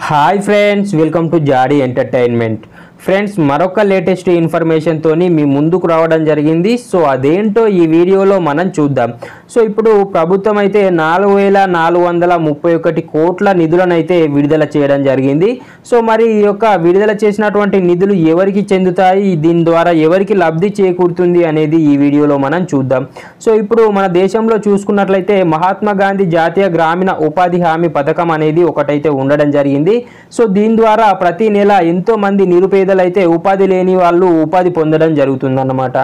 Hi friends welcome to जाडी entertainment friends మరొక latest ఇన్ఫర్మేషన్తోని మీ ముందుకు రావడం జరిగింది. సో అదేంటో ఈ వీడియోలో మనం చూద్దాం. సో ఇప్పుడు ప్రభుత్వం అయితే నాలుగు వేల నాలుగు వందల ముప్పై ఒకటి కోట్ల నిధులను అయితే విడుదల చేయడం జరిగింది. సో మరి ఈ యొక్క విడుదల చేసినటువంటి నిధులు ఎవరికి చెందుతాయి? దీని ద్వారా ఎవరికి లబ్ధి చేకూరుతుంది అనేది ఈ వీడియోలో మనం చూద్దాం. సో ఇప్పుడు మన దేశంలో చూసుకున్నట్లయితే మహాత్మా గాంధీ జాతీయ గ్రామీణ ఉపాధి హామీ పథకం అనేది ఒకటైతే ఉండడం జరిగింది. సో దీని ద్వారా ప్రతి నెల ఎంతో మంది నిరుపేదలు అయితే ఉపాధి లేని వాళ్ళు ఉపాధి పొందడం జరుగుతుందన్నమాట.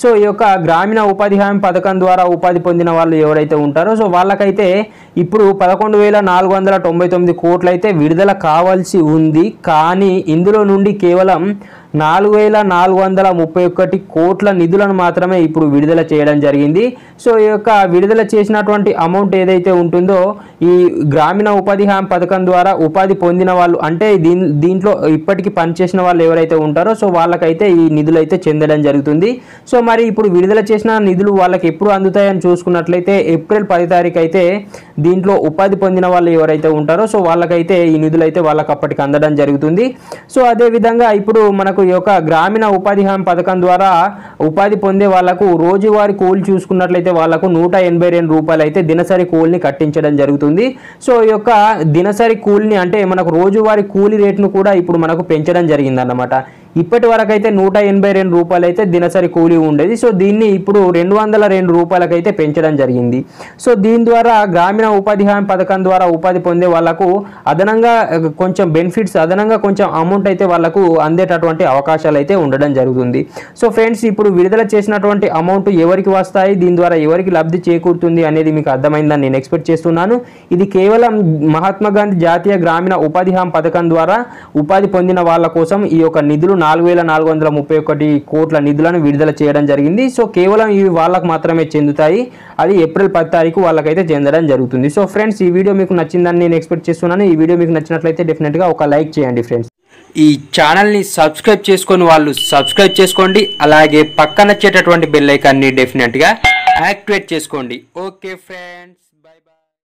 సో ఈ యొక్క గ్రామీణ ఉపాధి హామీ పథకం ద్వారా ఉపాధి పొందిన వాళ్ళు ఎవరైతే ఉంటారో సో వాళ్ళకైతే ఇప్పుడు పదకొండు వేల నాలుగు వందల తొంభై తొమ్మిది కోట్లు అయితే విడుదల కావాల్సి ఉంది. కానీ ఇందులో నుండి కేవలం నాలుగు వేల నాలుగు వందల ముప్పై ఒకటి కోట్ల నిధులను మాత్రమే ఇప్పుడు విడుదల చేయడం జరిగింది. సో ఈ యొక్క విడుదల చేసినటువంటి అమౌంట్ ఏదైతే ఉంటుందో ఈ గ్రామీణ ఉపాధి హామీ పథకం ద్వారా ఉపాధి పొందిన వాళ్ళు అంటే దీన్ దీంట్లో ఇప్పటికీ పనిచేసిన వాళ్ళు ఎవరైతే ఉంటారో సో వాళ్ళకైతే ఈ నిధులు అయితే చెందడం జరుగుతుంది. సో మరి ఇప్పుడు విడుదల చేసిన నిధులు వాళ్ళకి ఎప్పుడు అందుతాయని చూసుకున్నట్లయితే ఏప్రిల్ పది తారీఖు అయితే దీంట్లో ఉపాధి పొందిన వాళ్ళు ఎవరైతే ఉంటారో సో వాళ్ళకైతే ఈ నిధులు అయితే వాళ్ళకి అప్పటికి అందడం జరుగుతుంది. సో అదే విధంగా ఇప్పుడు మనకు ఈ యొక్క గ్రామీణ ఉపాధి హామీ పథకం ద్వారా ఉపాధి పొందే వాళ్ళకు రోజువారీ కూలి చూసుకున్నట్లయితే వాళ్ళకు నూట ఎనభై రెండు రూపాయలు అయితే దినసరి కూలిని కట్టించడం జరుగుతుంది. సో ఈ యొక్క దినసరి కూలిని అంటే మనకు రోజువారీ కూలి రేటును కూడా ఇప్పుడు మనకు పెంచడం జరిగిందన్నమాట. ఇప్పటి వరకు అయితే నూట ఎనభై రెండు రూపాయలు అయితే దినసరి కూలీ ఉండేది. సో దీన్ని ఇప్పుడు రెండు వందల రెండు రూపాయలకైతే పెంచడం జరిగింది. సో దీని ద్వారా గ్రామీణ ఉపాధి హామీ పథకం ద్వారా ఉపాధి పొందే వాళ్ళకు అదనంగా కొంచెం బెనిఫిట్స్ అదనంగా కొంచెం అమౌంట్ అయితే వాళ్ళకు అందేటటువంటి అవకాశాలు అయితే ఉండడం జరుగుతుంది. సో ఫ్రెండ్స్ ఇప్పుడు విడుదల చేసినటువంటి అమౌంట్ ఎవరికి వస్తాయి దీని ద్వారా ఎవరికి లబ్ధి చేకూరుతుంది అనేది మీకు అర్థమైందని నేను ఎక్స్పెక్ట్ చేస్తున్నాను. ఇది కేవలం మహాత్మా గాంధీ జాతీయ గ్రామీణ ఉపాధి హామీ పథకం ద్వారా ఉపాధి పొందిన వాళ్ళ కోసం ఈ యొక్క నిధులు నాలుగు వేల నాలుగు వందల ముప్పై ఒకటి కోట్ల నిధులను విడుదల చేయడం జరిగింది. సో కేవలం ఇవి వాళ్ళకు మాత్రమే చెందుతాయి. అది ఏప్రిల్ పది తారీఖు వాళ్ళకైతే చెందడం జరుగుతుంది. సో ఫ్రెండ్స్ ఈ వీడియో మీకు నచ్చిందని నేను ఎక్స్పెక్ట్ చేస్తున్నాను. ఈ వీడియో మీకు నచ్చినట్లయితే డెఫినెట్గా ఒక లైక్ చేయండి ఫ్రెండ్స్. ఈ ఛానల్ని సబ్స్క్రైబ్ చేసుకొని వాళ్ళు సబ్స్క్రైబ్ చేసుకోండి. అలాగే పక్కన వచ్చేటటువంటి బెల్ ఐకాన్ని డెఫినెట్గా యాక్టివేట్ చేసుకోండి. Okay friends.